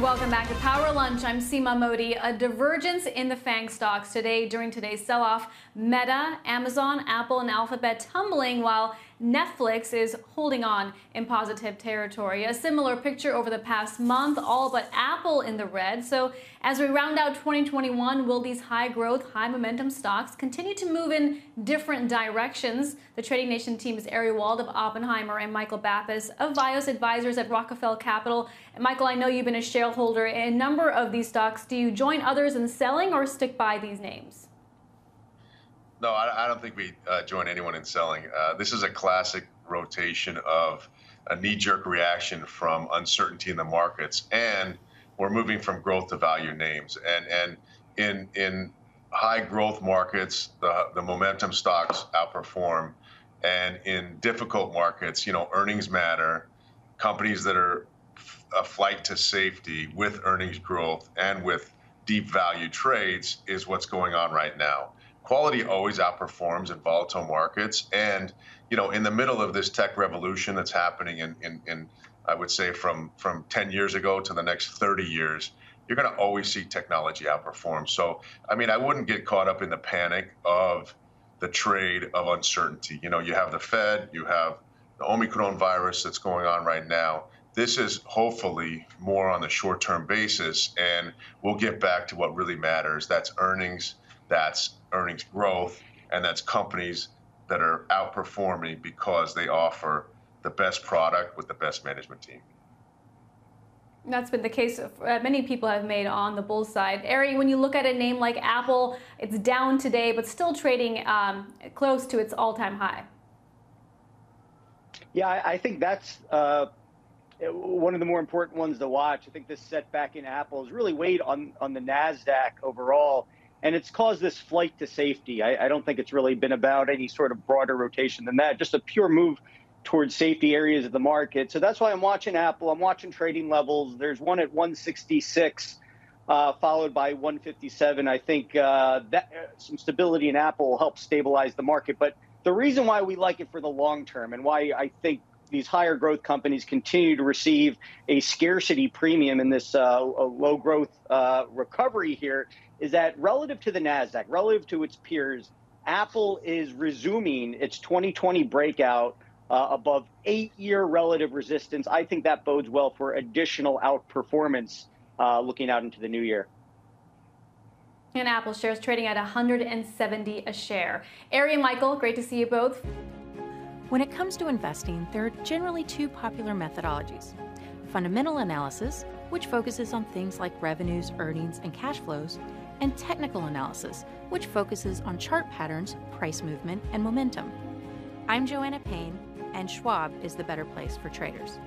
Welcome back to Power Lunch. I'm Seema Mody. A divergence in the FANG stocks today during today's sell off. Meta, Amazon, Apple, and Alphabet tumbling while Netflix is holding on in positive territory. A similar picture over the past month, all but Apple in the red. So, as we round out 2021, will these high growth, high momentum stocks continue to move in different directions? The Trading Nation team is Ari Wald of Oppenheimer and Michael Bapis of Vios Advisors at Rockefeller Capital. And Michael, I know you've been a shareholder in a number of these stocks. Do you join others in selling or stick by these names? No, I, I don't think we uh, join anyone in selling. Uh, this is a classic rotation of a knee-jerk reaction from uncertainty in the markets, and we're moving from growth to value names. And and in in high growth markets, the the momentum stocks outperform, and in difficult markets, you know, earnings matter. Companies that are a flight to safety with earnings growth and with deep value trades is what's going on right now quality always outperforms in volatile markets. And you know, in the middle of this tech revolution that's happening in, in, in I would say from from 10 years ago to the next 30 years, you're going to always see technology outperform. So, I mean, I wouldn't get caught up in the panic of the trade of uncertainty. You know, you have the Fed, you have the Omicron virus that's going on right now. This is hopefully more on the short term basis, and we'll get back to what really matters. That's earnings, that's earnings growth, and that's companies that are outperforming because they offer the best product with the best management team. That's been the case uh, many people have made on the bull side. Ari, when you look at a name like Apple, it's down today, but still trading um, close to its all-time high. Yeah, I, I think that's uh, one of the more important ones to watch. I think this setback in Apple has really weighed on on the Nasdaq overall and it's caused this flight to safety. I, I, don't think it's really been about any sort of broader rotation than that, just a pure move towards safety areas of the market. So that's why I'm watching Apple. I'm watching trading levels. There's one at 166, uh, followed by 157. I think uh, that uh, some stability in Apple will help stabilize the market. But the reason why we like it for the long term and why I think these higher growth companies continue to receive a scarcity premium in this uh, low growth uh, recovery here is that relative to the NASDAQ, relative to its peers, Apple is resuming its 2020 breakout uh, above eight year relative resistance. I think that bodes well for additional outperformance uh, looking out into the new year. And Apple shares trading at 170 a share. Ari and Michael, great to see you both. When it comes to investing, there are generally two popular methodologies fundamental analysis, which focuses on things like revenues, earnings, and cash flows, and technical analysis, which focuses on chart patterns, price movement, and momentum. I'm Joanna Payne, and Schwab is the better place for traders.